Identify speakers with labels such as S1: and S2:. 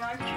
S1: I.